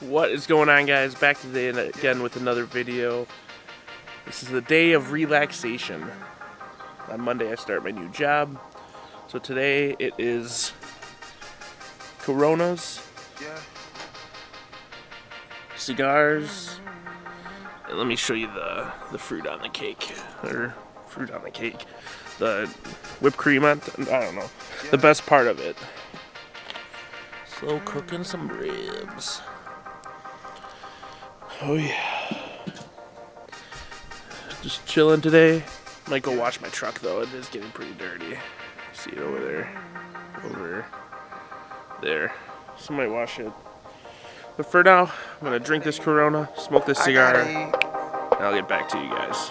What is going on guys? Back today again with another video. This is the day of relaxation. On Monday I start my new job. So today it is Coronas, cigars, and let me show you the, the fruit on the cake. Or fruit on the cake. The whipped cream on, I don't know. The best part of it. Slow cooking some ribs. Oh yeah. Just chilling today. Might go wash my truck though. It is getting pretty dirty. See it over there. Over there. Somebody wash it. But for now, I'm gonna drink this Corona, smoke this cigar, and I'll get back to you guys.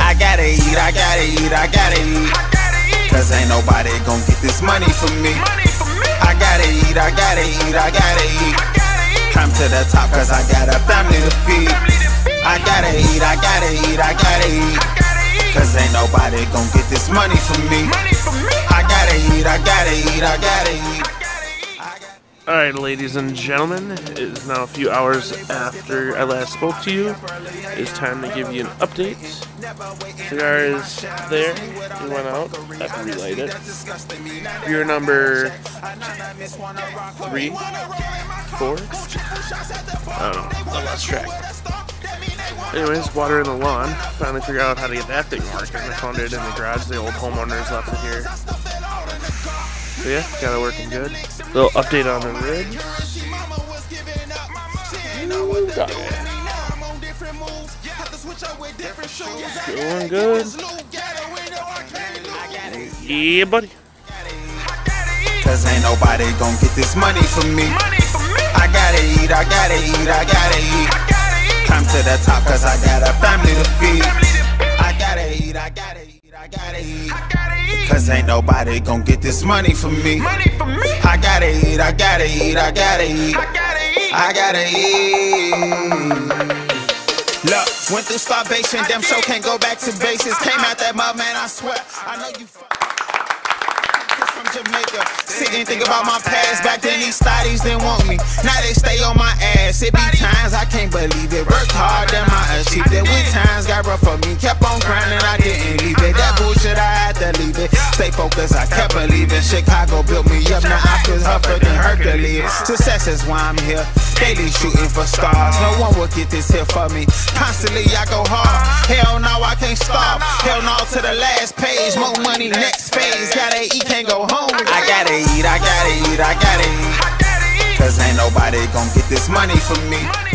I gotta eat, I gotta eat, I gotta eat. Cause ain't nobody gon' get this money from me. I gotta eat, I gotta eat, I gotta eat. Climb to the top cause I got a family to feed. I gotta eat, I gotta eat, I gotta eat. Cause ain't nobody gon' get this money from me. I gotta eat, I gotta eat, I gotta eat. Alright, ladies and gentlemen, it is now a few hours after I last spoke to you. It's time to give you an update. Cigar is there. It went out. I have to relight it. Beer number three, four. I don't know. I lost track. Anyways, water in the lawn. Finally figured out how to get that thing working. I found it in the garage. The old homeowners left it here. So yeah, got it working good. Little update on the it. Doing good. Yeah, buddy. Cause ain't nobody gon' get this money from me. I gotta eat, I gotta eat, I gotta eat. Come to the top cause I got a family to feed. I gotta eat, I gotta eat, I gotta eat. Cause ain't nobody gon' get this money from me. I gotta eat, I gotta eat, I gotta eat. I gotta eat. Look, went through starvation, damn sure can't go back to basics. Came out that mud, man, I swear. I know you Jamaica. Sit and think about my past. Back then, these studies didn't want me. Now they stay on my ass. It be times I can't believe it. Worked hard, then I achieved focused, I kept believing. Chicago built me up, now I feel tougher than Hercules. Success is why I'm here. Daily shooting for stars. No one will get this here for me. Constantly, I go hard. Hell no, I can't stop. Hell no to the last page. More money, next phase. Gotta eat, can't go home. I gotta eat, I gotta eat, I gotta eat. Cause ain't nobody gon' get this money from me.